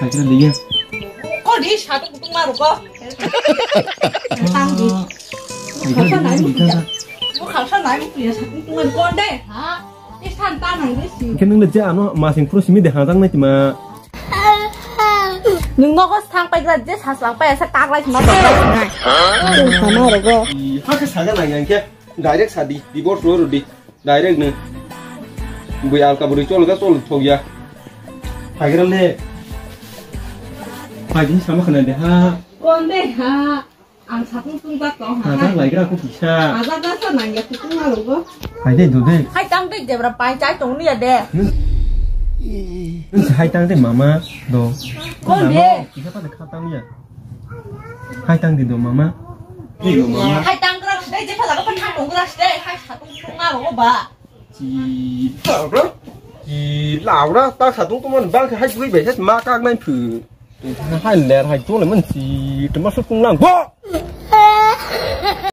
Akhirnya dia. Kok dia satu kutung maru kok. Tanggi. Bukan ah. naik punya. Bukan naik punya satu kutungan konde. Ini santan aja sih. Kenapa ngejak anu masing terus ini dah hantang cuma nung mau kos tang pagi aja sas lang pagi sak Ha, lagi mau iya, direct sadi di bawah floor di direct nih bu alka buri col gas col thog cái phải cái cái sao mà khả để ha. Con đây hả ăn sao tung tung ta có à hả cái lại cái cũng bisa à ra ra sao này cái tung mà rồi có phải đây rồi đây hay tăng cái gì mà bay trái trống này nhưng hai tăng thì mama đồ. Con đi chỉ có phải khao tăng nhỉ? Hai tăng thì đồ mama đi đồ mama hay tăng cái đó đây chứ phải là cái phần hai trống cái đó đây. Hay sao tung tung mà rồi có bà. Chỉ lão đó. Chỉ lão đó ta sản tung tung mình bang hai quý bảy hết ma các nên thử hai lẻ hai chỗ là mình chỉ tụi nó sức công năng quá